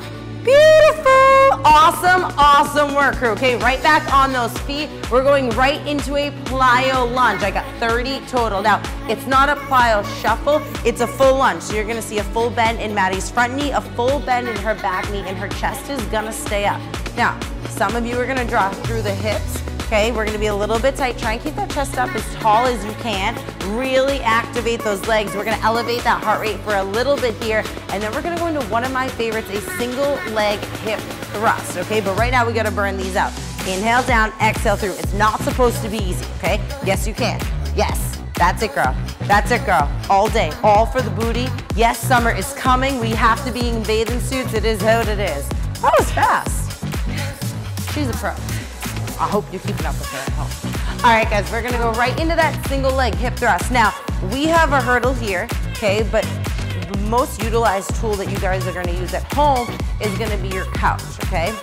Beautiful, awesome, awesome work crew. Okay, right back on those feet. We're going right into a plyo lunge. I got 30 total. Now, it's not a plyo shuffle, it's a full lunge. So you're gonna see a full bend in Maddie's front knee, a full bend in her back knee, and her chest is gonna stay up. Now, some of you are gonna draw through the hips, okay? We're gonna be a little bit tight. Try and keep that chest up as tall as you can. Really activate those legs. We're gonna elevate that heart rate for a little bit here, and then we're gonna go into one of my favorites, a single leg hip thrust, okay? But right now we gotta burn these out. Inhale down, exhale through. It's not supposed to be easy, okay? Yes, you can. Yes. That's it, girl. That's it, girl. All day, all for the booty. Yes, summer is coming. We have to be in bathing suits. It is what it is. That was fast. She's a pro. I hope you're keeping up with her at home. All right, guys, we're gonna go right into that single leg hip thrust. Now, we have a hurdle here, okay, but the most utilized tool that you guys are gonna use at home is gonna be your couch, okay?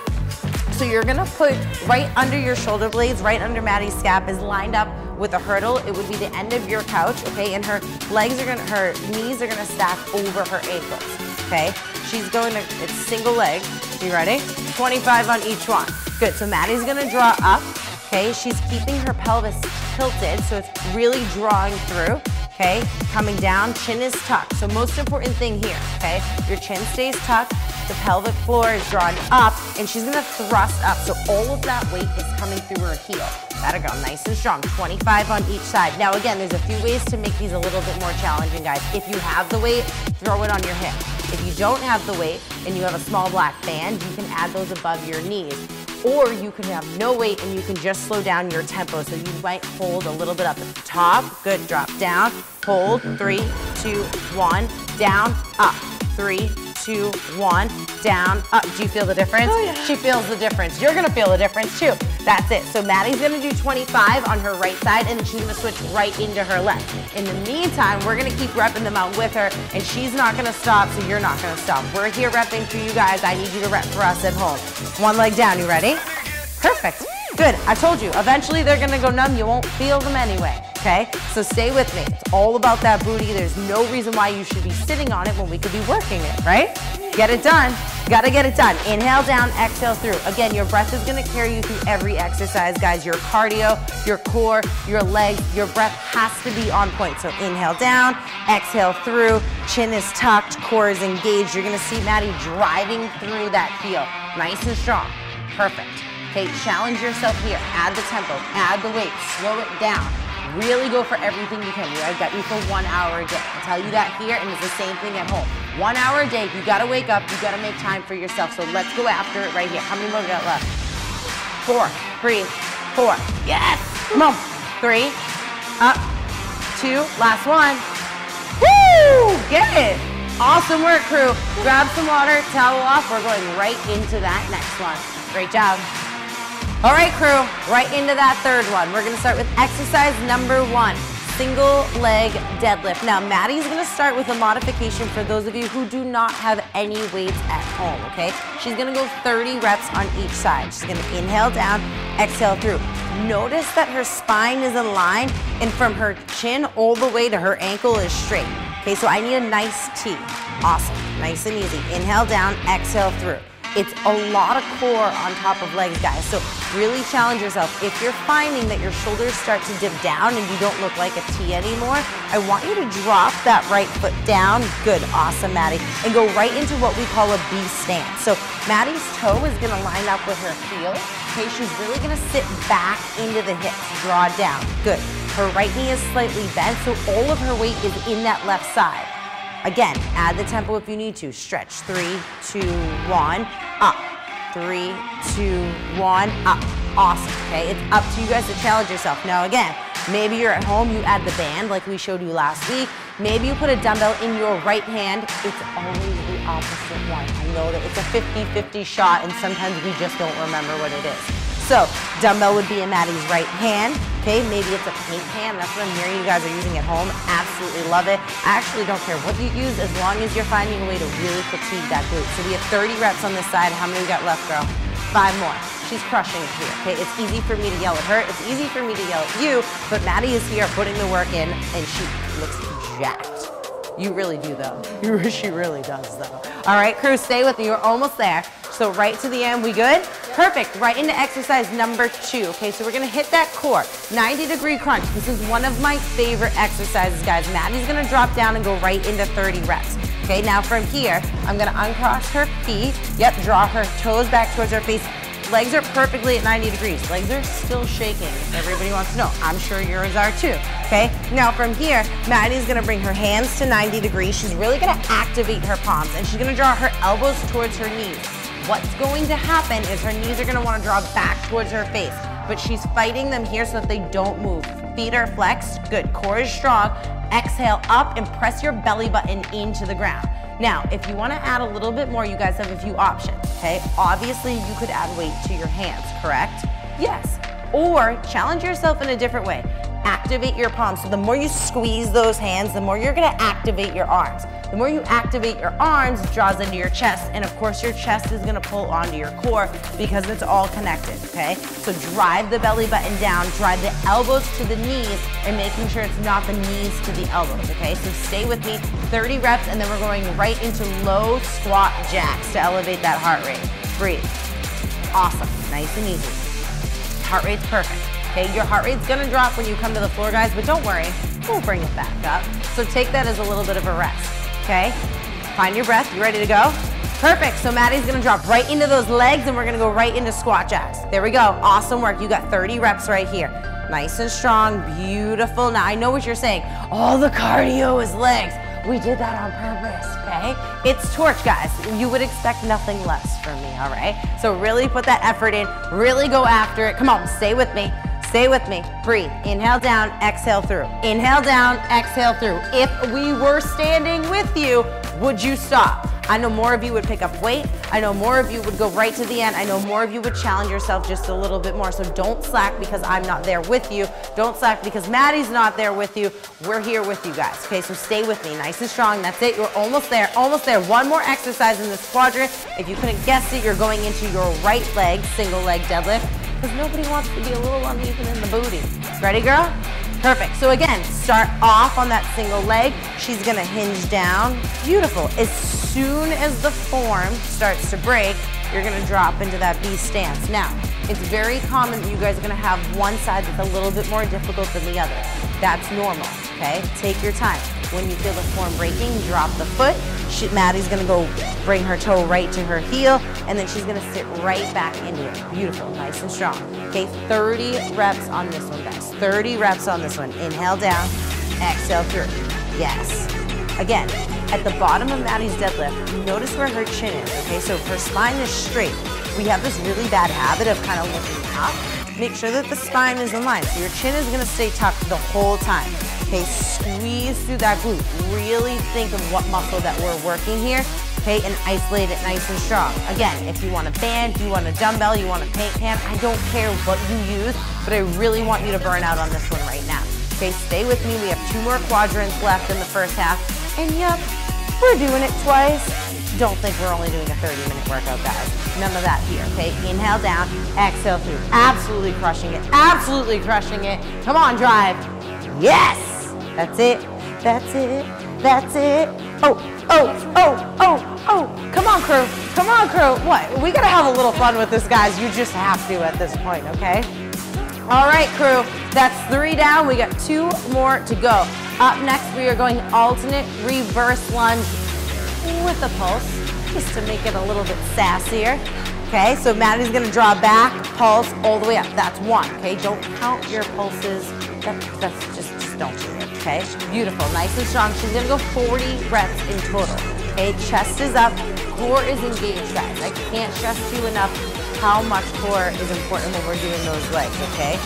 So you're gonna put right under your shoulder blades, right under Maddie's scap is lined up with a hurdle. It would be the end of your couch, okay? And her legs are gonna, her knees are gonna stack over her ankles, okay? She's going to, it's single leg. You ready? 25 on each one. Good, so Maddie's gonna draw up, okay? She's keeping her pelvis tilted, so it's really drawing through, okay? Coming down, chin is tucked. So most important thing here, okay? Your chin stays tucked, the pelvic floor is drawn up, and she's gonna thrust up. So all of that weight is coming through her heel. That'll go nice and strong, 25 on each side. Now again, there's a few ways to make these a little bit more challenging, guys. If you have the weight, throw it on your hip. If you don't have the weight and you have a small black band, you can add those above your knees. Or you can have no weight and you can just slow down your tempo. So you might hold a little bit up at the top. Good, drop down. Hold, three, two, one, down, up. Three, two, one, down, up. Do you feel the difference? Oh, yeah. She feels the difference. You're gonna feel the difference too. That's it. So Maddie's gonna do 25 on her right side and then she's gonna switch right into her left. In the meantime, we're gonna keep repping them out with her and she's not gonna stop, so you're not gonna stop. We're here repping for you guys. I need you to rep for us at home. One leg down, you ready? Perfect. Good. I told you, eventually they're gonna go numb. You won't feel them anyway. Okay? So stay with me. It's all about that booty. There's no reason why you should be sitting on it when we could be working it, right? Get it done. Gotta get it done. Inhale down, exhale through. Again, your breath is gonna carry you through every exercise, guys. Your cardio, your core, your legs, your breath has to be on point. So inhale down, exhale through, chin is tucked, core is engaged. You're gonna see Maddie driving through that heel. Nice and strong. Perfect. Okay, challenge yourself here. Add the tempo, add the weight, slow it down. Really go for everything you can. I've got you for one hour a day. I tell you that here, and it's the same thing at home. One hour a day, you gotta wake up, you gotta make time for yourself. So let's go after it right here. How many more we got left? Four, three, four. Yes! Come on. Three, up, two, last one. Woo! Get it! Awesome work, crew. Grab some water, towel off. We're going right into that next one. Great job. All right, crew, right into that third one. We're gonna start with exercise number one, single leg deadlift. Now, Maddie's gonna start with a modification for those of you who do not have any weights at home, okay? She's gonna go 30 reps on each side. She's gonna inhale down, exhale through. Notice that her spine is aligned and from her chin all the way to her ankle is straight. Okay, so I need a nice T. Awesome, nice and easy. Inhale down, exhale through. It's a lot of core on top of legs, guys. So really challenge yourself. If you're finding that your shoulders start to dip down and you don't look like a T anymore, I want you to drop that right foot down. Good, awesome, Maddie. And go right into what we call a B stance. So Maddie's toe is gonna line up with her heel. Okay, she's really gonna sit back into the hips, draw down. Good. Her right knee is slightly bent, so all of her weight is in that left side. Again, add the tempo if you need to. Stretch, three, two, one, up. Three, two, one, up. Awesome, okay? It's up to you guys to challenge yourself. Now again, maybe you're at home, you add the band like we showed you last week. Maybe you put a dumbbell in your right hand. It's always the opposite one. I know that it's a 50-50 shot and sometimes we just don't remember what it is. So dumbbell would be in Maddie's right hand. Okay, maybe it's a paint pan. That's what I'm hearing you guys are using at home. Absolutely love it. I actually don't care what you use as long as you're finding a way to really fatigue that glute. So we have 30 reps on this side. How many we got left, girl? Five more. She's crushing it here, okay? It's easy for me to yell at her. It's easy for me to yell at you, but Maddie is here putting the work in and she looks jacked. You really do though. [LAUGHS] she really does though. All right, crew, stay with me. You're almost there. So right to the end, we good? Perfect, right into exercise number two. Okay, so we're gonna hit that core. 90 degree crunch. This is one of my favorite exercises, guys. Maddie's gonna drop down and go right into 30 reps. Okay, now from here, I'm gonna uncross her feet. Yep, draw her toes back towards her face. Legs are perfectly at 90 degrees. Legs are still shaking. Everybody wants to know. I'm sure yours are too. Okay? Now from here, Maddie's gonna bring her hands to 90 degrees. She's really gonna activate her palms and she's gonna draw her elbows towards her knees. What's going to happen is her knees are gonna wanna draw back towards her face, but she's fighting them here so that they don't move. Feet are flexed, good, core is strong. Exhale up and press your belly button into the ground. Now, if you wanna add a little bit more, you guys have a few options, okay? Obviously, you could add weight to your hands, correct? Yes. Or challenge yourself in a different way. Activate your palms. So the more you squeeze those hands, the more you're gonna activate your arms. The more you activate your arms, draws into your chest, and of course your chest is gonna pull onto your core because it's all connected, okay? So drive the belly button down, drive the elbows to the knees, and making sure it's not the knees to the elbows, okay? So stay with me, 30 reps, and then we're going right into low squat jacks to elevate that heart rate. Breathe. Awesome, nice and easy. Heart rate's perfect. Okay, your heart rate's gonna drop when you come to the floor, guys, but don't worry, we'll bring it back up. So take that as a little bit of a rest okay? Find your breath, you ready to go? Perfect, so Maddie's gonna drop right into those legs and we're gonna go right into squat jacks. There we go, awesome work. You got 30 reps right here. Nice and strong, beautiful. Now I know what you're saying. All the cardio is legs. We did that on purpose, okay? It's torch, guys. You would expect nothing less from me, all right? So really put that effort in, really go after it. Come on, stay with me. Stay with me. Breathe. Inhale down, exhale through. Inhale down, exhale through. If we were standing with you, would you stop? I know more of you would pick up weight. I know more of you would go right to the end. I know more of you would challenge yourself just a little bit more. So don't slack because I'm not there with you. Don't slack because Maddie's not there with you. We're here with you guys. Okay, so stay with me nice and strong. That's it. You're almost there, almost there. One more exercise in this quadrant. If you couldn't guess it, you're going into your right leg, single leg deadlift because nobody wants to be a little uneven in the booty. Ready, girl? Perfect. So again, start off on that single leg. She's gonna hinge down. Beautiful. As soon as the form starts to break, you're gonna drop into that B stance. Now, it's very common that you guys are gonna have one side that's a little bit more difficult than the other. That's normal, okay? Take your time. When you feel the form breaking, drop the foot. She, Maddie's gonna go bring her toe right to her heel, and then she's gonna sit right back into it. Beautiful, nice and strong. Okay, 30 reps on this one, guys. 30 reps on this one. Inhale down, exhale through. Yes. Again, at the bottom of Maddie's deadlift, notice where her chin is, okay? So if her spine is straight, we have this really bad habit of kind of looking up. Make sure that the spine is in line. So your chin is gonna stay tucked the whole time. Okay, squeeze through that glute. Really think of what muscle that we're working here, okay, and isolate it nice and strong. Again, if you want a band, you want a dumbbell, you want a paint pan, I don't care what you use, but I really want you to burn out on this one right now. Okay, stay with me. We have two more quadrants left in the first half. And yep, we're doing it twice. Don't think we're only doing a 30 minute workout, guys. None of that here, okay? Inhale down, exhale through. Absolutely crushing it, absolutely crushing it. Come on, drive. Yes! That's it, that's it, that's it. Oh, oh, oh, oh, oh. Come on, crew, come on, crew. What? We gotta have a little fun with this, guys. You just have to at this point, okay? All right, crew, that's three down. We got two more to go. Up next, we are going alternate reverse lunge with a pulse, just to make it a little bit sassier. Okay, so Maddie's gonna draw back, pulse all the way up. That's one, okay? Don't count your pulses. That, that's just, just don't do it, okay? Beautiful, nice and strong. She's gonna go 40 reps in total, okay? Chest is up, core is engaged, guys. I can't stress to you enough how much core is important when we're doing those legs, okay?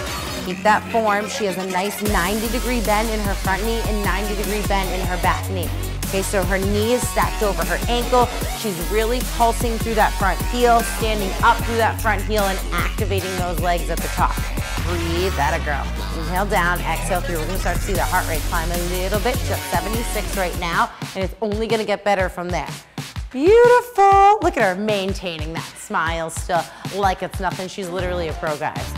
Keep that form. She has a nice 90 degree bend in her front knee and 90 degree bend in her back knee. Okay, so her knee is stacked over her ankle. She's really pulsing through that front heel, standing up through that front heel and activating those legs at the top. Breathe, that a girl. Inhale down, exhale through. We're gonna start to see the heart rate climb a little bit. At 76 right now, and it's only gonna get better from there. Beautiful. Look at her maintaining that smile still like it's nothing. She's literally a pro, guys.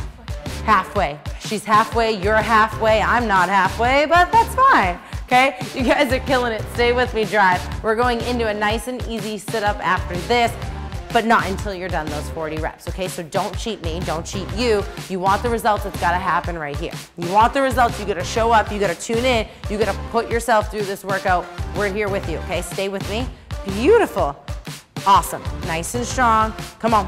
Halfway. She's halfway, you're halfway, I'm not halfway, but that's fine. Okay, you guys are killing it. Stay with me, drive. We're going into a nice and easy sit up after this but not until you're done those 40 reps, okay? So don't cheat me, don't cheat you. You want the results, it's gotta happen right here. You want the results, you gotta show up, you gotta tune in, you gotta put yourself through this workout. We're here with you, okay? Stay with me. Beautiful. Awesome, nice and strong. Come on.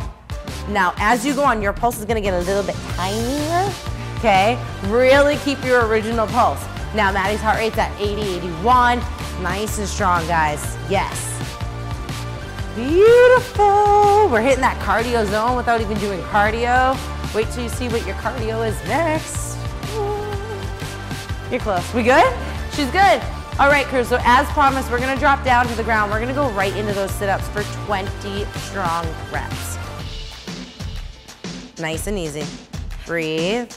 Now, as you go on, your pulse is gonna get a little bit tinier, okay? Really keep your original pulse. Now, Maddie's heart rate's at 80, 81. Nice and strong, guys. Yes. Beautiful. We're hitting that cardio zone without even doing cardio. Wait till you see what your cardio is next. You're close. We good? She's good. All right, crew, so as promised, we're gonna drop down to the ground. We're gonna go right into those sit-ups for 20 strong reps. Nice and easy. Breathe.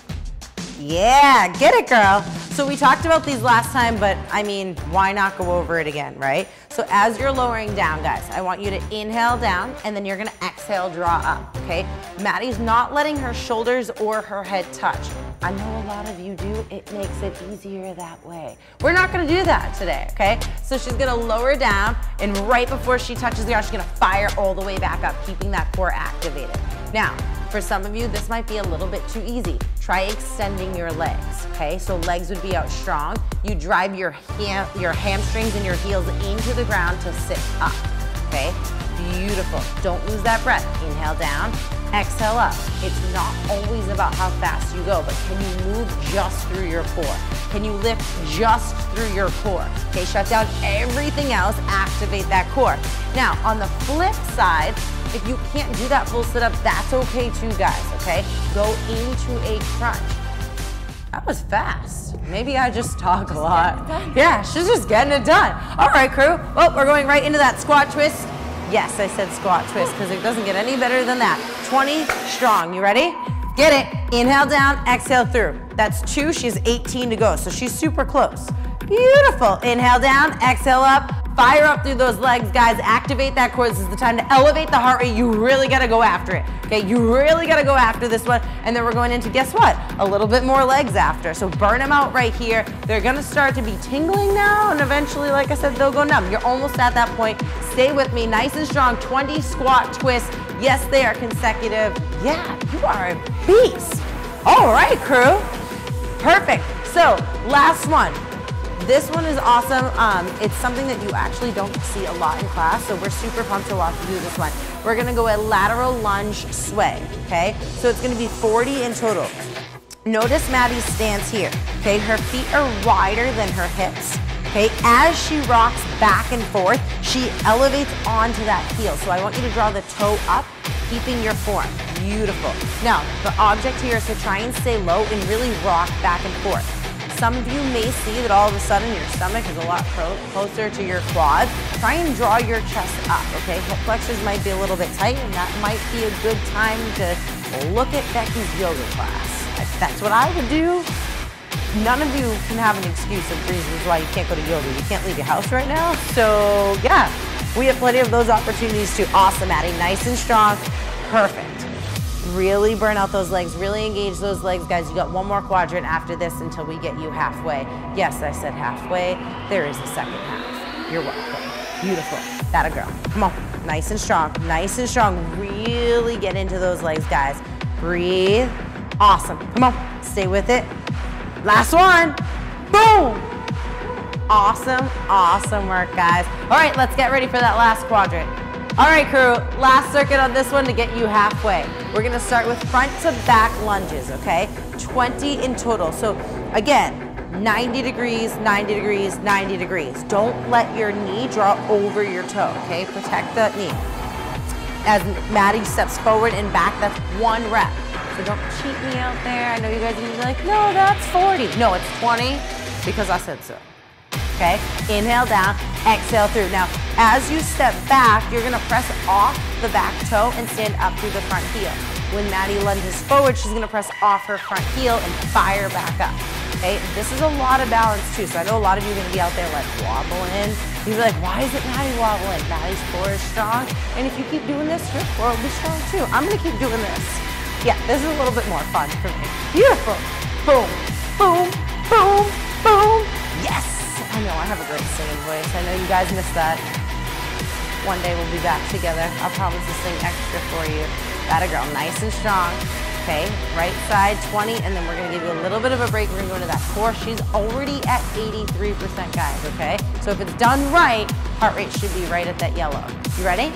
Yeah, get it, girl. So we talked about these last time, but I mean, why not go over it again, right? So as you're lowering down, guys, I want you to inhale down and then you're gonna exhale, draw up, okay? Maddie's not letting her shoulders or her head touch. I know a lot of you do, it makes it easier that way. We're not gonna do that today, okay? So she's gonna lower down and right before she touches the ground, she's gonna fire all the way back up, keeping that core activated. Now, for some of you, this might be a little bit too easy. Try extending your legs, okay? So legs would be out strong. You drive your, ham your hamstrings and your heels into the ground to sit up, okay? Beautiful. Don't lose that breath. Inhale down, exhale up. It's not always about how fast you go, but can you move just through your core? Can you lift just through your core? Okay, shut down everything else, activate that core. Now, on the flip side, if you can't do that full sit up, that's okay too, guys, okay? Go into a crunch. That was fast. Maybe I just talk a lot. Yeah, she's just getting it done. All right, crew. Well, we're going right into that squat twist. Yes, I said squat twist because it doesn't get any better than that. 20 strong. You ready? Get it. Inhale down, exhale through. That's two. She has 18 to go, so she's super close. Beautiful. Inhale down, exhale up, Fire up through those legs, guys. Activate that core. This is the time to elevate the heart rate. You really got to go after it. Okay, you really got to go after this one. And then we're going into, guess what? A little bit more legs after. So burn them out right here. They're going to start to be tingling now. And eventually, like I said, they'll go numb. You're almost at that point. Stay with me. Nice and strong. 20 squat twists. Yes, they are consecutive. Yeah, you are a beast. All right, crew. Perfect. So last one. This one is awesome. Um, it's something that you actually don't see a lot in class, so we're super pumped to walk through this one. We're gonna go a lateral lunge sway, okay? So it's gonna be 40 in total. Notice Maddie's stance here, okay? Her feet are wider than her hips, okay? As she rocks back and forth, she elevates onto that heel. So I want you to draw the toe up, keeping your form. Beautiful. Now, the object here is to try and stay low and really rock back and forth. Some of you may see that all of a sudden your stomach is a lot closer to your quads. Try and draw your chest up, okay? Hip flexors might be a little bit tight and that might be a good time to look at Becky's yoga class. That's what I would do. None of you can have an excuse of reasons why you can't go to yoga. You can't leave your house right now. So yeah, we have plenty of those opportunities too. Awesome, Maddie. Nice and strong. Perfect. Really burn out those legs, really engage those legs, guys. You got one more quadrant after this until we get you halfway. Yes, I said halfway. There is a second half. You're welcome. Beautiful. That a girl. Come on. Nice and strong. Nice and strong. Really get into those legs, guys. Breathe. Awesome. Come on. Stay with it. Last one. Boom. Awesome, awesome work, guys. All right, let's get ready for that last quadrant. All right, crew, last circuit on this one to get you halfway. We're gonna start with front to back lunges, okay? 20 in total. So again, 90 degrees, 90 degrees, 90 degrees. Don't let your knee draw over your toe, okay? Protect the knee. As Maddie steps forward and back, that's one rep. So don't cheat me out there. I know you guys are gonna be like, no, that's 40. No, it's 20 because I said so. Okay, inhale down, exhale through. Now, as you step back, you're gonna press off the back toe and stand up through the front heel. When Maddie lunges forward, she's gonna press off her front heel and fire back up. Okay, this is a lot of balance too. So I know a lot of you are gonna be out there like wobbling. You'll be like, why is it Maddie wobbling? Maddie's core is strong. And if you keep doing this, your core will be strong too. I'm gonna keep doing this. Yeah, this is a little bit more fun for me. Beautiful. Boom, boom, boom, boom. I know, I have a great singing voice. I know you guys missed that. One day we'll be back together. I'll promise to sing extra for you. That a girl, nice and strong. Okay, right side 20, and then we're gonna give you a little bit of a break. We're gonna go into that core. She's already at 83%, guys, okay? So if it's done right, heart rate should be right at that yellow. You ready?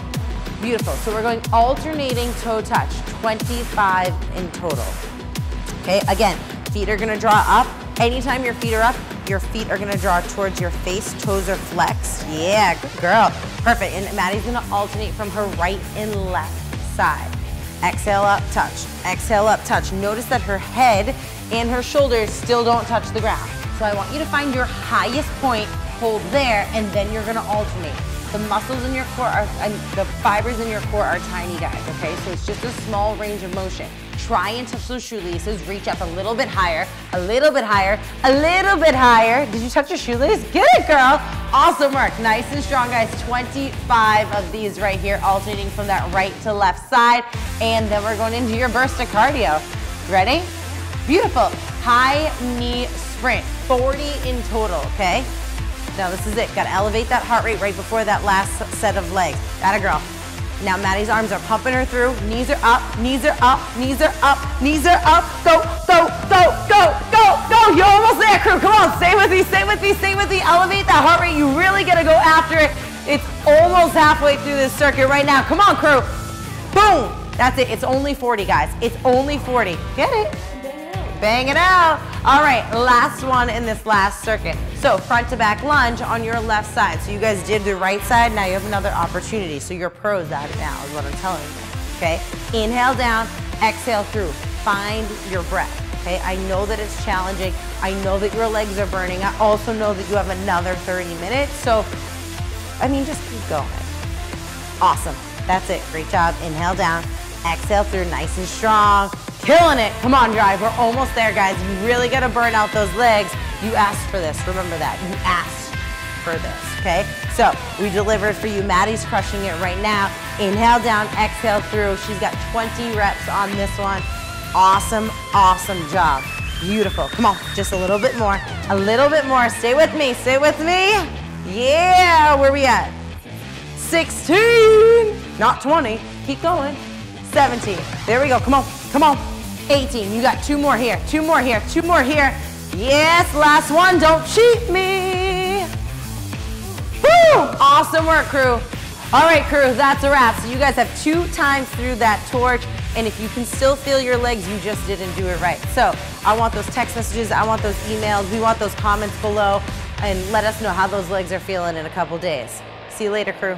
Beautiful. So we're going alternating toe touch, 25 in total. Okay, again, feet are gonna draw up. Anytime your feet are up, your feet are gonna draw towards your face, toes are flexed. Yeah, good girl. Perfect, and Maddie's gonna alternate from her right and left side. Exhale up, touch. Exhale up, touch. Notice that her head and her shoulders still don't touch the ground. So I want you to find your highest point, hold there, and then you're gonna alternate. The muscles in your core are, and the fibers in your core are tiny guys, okay? So it's just a small range of motion. Try and touch those shoelaces, reach up a little bit higher, a little bit higher, a little bit higher. Did you touch your shoelace? Get it, girl. Awesome work. Nice and strong, guys. 25 of these right here, alternating from that right to left side. And then we're going into your burst of cardio. Ready? Beautiful. High knee sprint, 40 in total, okay? Now this is it. Got to elevate that heart rate right before that last set of legs. Got a girl. Now Maddie's arms are pumping her through. Knees are up, knees are up, knees are up, knees are up. Go, go, go, go, go, go. You're almost there, crew. Come on, stay with me, stay with me, stay with me. Elevate that heart rate. You really got to go after it. It's almost halfway through this circuit right now. Come on, crew. Boom. That's it. It's only 40, guys. It's only 40. Get it? Bang it out. All right, last one in this last circuit. So front to back lunge on your left side. So you guys did the right side, now you have another opportunity. So you're pros at it now is what I'm telling you, okay? Inhale down, exhale through. Find your breath, okay? I know that it's challenging. I know that your legs are burning. I also know that you have another 30 minutes. So, I mean, just keep going. Awesome. That's it. Great job. Inhale down, exhale through, nice and strong. Killing it. Come on, drive. We're almost there, guys. You really got to burn out those legs. You asked for this. Remember that. You asked for this, okay? So we delivered for you. Maddie's crushing it right now. Inhale down, exhale through. She's got 20 reps on this one. Awesome, awesome job. Beautiful. Come on, just a little bit more. A little bit more. Stay with me. Stay with me. Yeah, where we at? 16. Not 20. Keep going. 17. There we go. Come on. Come on. 18. You got two more here. Two more here. Two more here. Yes, last one. Don't cheat me. Woo! Awesome work, crew. All right, crew, that's a wrap. So you guys have two times through that torch. And if you can still feel your legs, you just didn't do it right. So I want those text messages. I want those emails. We want those comments below. And let us know how those legs are feeling in a couple days. See you later, crew.